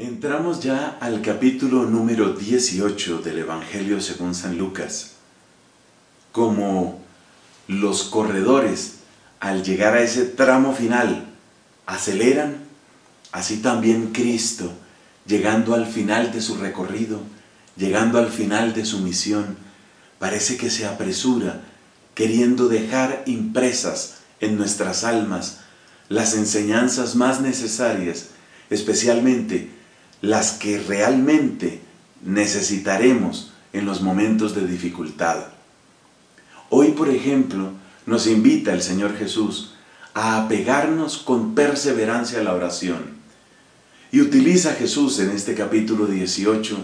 Entramos ya al capítulo número 18 del Evangelio según San Lucas. Como los corredores al llegar a ese tramo final aceleran, así también Cristo, llegando al final de su recorrido, llegando al final de su misión, parece que se apresura, queriendo dejar impresas en nuestras almas las enseñanzas más necesarias, especialmente las que realmente necesitaremos en los momentos de dificultad. Hoy, por ejemplo, nos invita el Señor Jesús a apegarnos con perseverancia a la oración. Y utiliza Jesús en este capítulo 18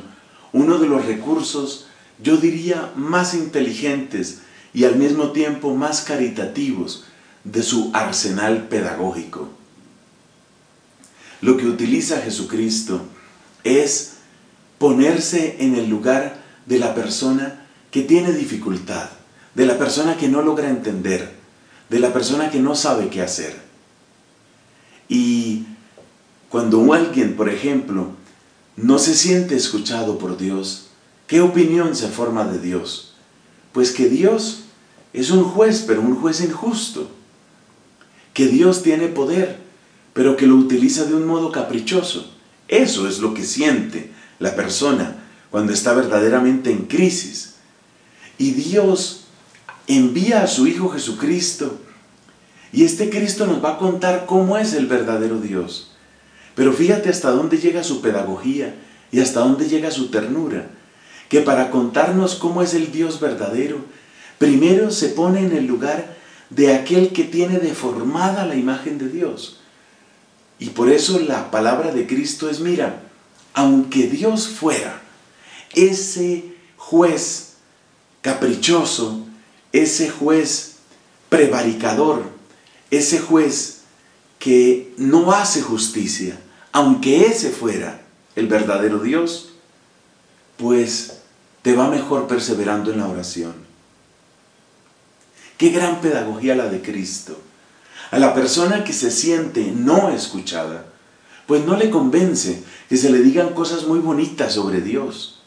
uno de los recursos, yo diría, más inteligentes y al mismo tiempo más caritativos de su arsenal pedagógico. Lo que utiliza Jesucristo es ponerse en el lugar de la persona que tiene dificultad, de la persona que no logra entender, de la persona que no sabe qué hacer. Y cuando alguien, por ejemplo, no se siente escuchado por Dios, ¿qué opinión se forma de Dios? Pues que Dios es un juez, pero un juez injusto. Que Dios tiene poder, pero que lo utiliza de un modo caprichoso. Eso es lo que siente la persona cuando está verdaderamente en crisis. Y Dios envía a su Hijo Jesucristo. Y este Cristo nos va a contar cómo es el verdadero Dios. Pero fíjate hasta dónde llega su pedagogía y hasta dónde llega su ternura. Que para contarnos cómo es el Dios verdadero, primero se pone en el lugar de aquel que tiene deformada la imagen de Dios. Y por eso la palabra de Cristo es, mira, aunque Dios fuera ese juez caprichoso, ese juez prevaricador, ese juez que no hace justicia, aunque ese fuera el verdadero Dios, pues te va mejor perseverando en la oración. Qué gran pedagogía la de Cristo a la persona que se siente no escuchada, pues no le convence que se le digan cosas muy bonitas sobre Dios.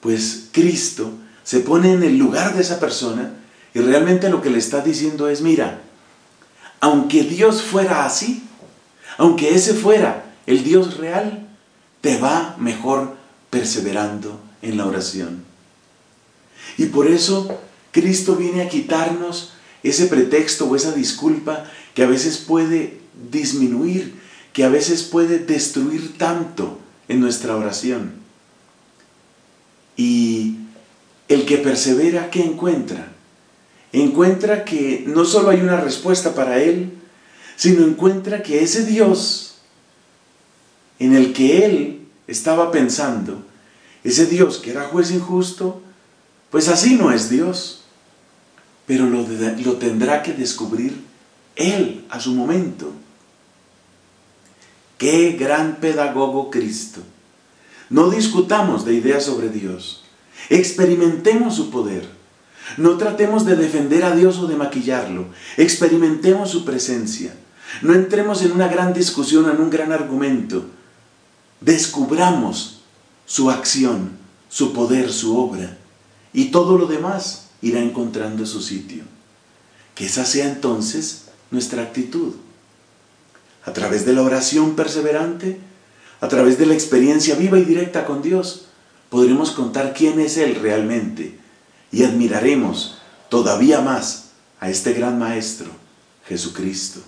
Pues Cristo se pone en el lugar de esa persona y realmente lo que le está diciendo es, mira, aunque Dios fuera así, aunque ese fuera el Dios real, te va mejor perseverando en la oración. Y por eso Cristo viene a quitarnos ese pretexto o esa disculpa que a veces puede disminuir, que a veces puede destruir tanto en nuestra oración. Y el que persevera, ¿qué encuentra? Encuentra que no solo hay una respuesta para él, sino encuentra que ese Dios en el que él estaba pensando, ese Dios que era juez injusto, pues así no es Dios pero lo, lo tendrá que descubrir Él a su momento. Qué gran pedagogo Cristo. No discutamos de ideas sobre Dios. Experimentemos su poder. No tratemos de defender a Dios o de maquillarlo. Experimentemos su presencia. No entremos en una gran discusión, en un gran argumento. Descubramos su acción, su poder, su obra. Y todo lo demás irá encontrando su sitio. Que esa sea entonces nuestra actitud. A través de la oración perseverante, a través de la experiencia viva y directa con Dios, podremos contar quién es Él realmente y admiraremos todavía más a este gran Maestro, Jesucristo.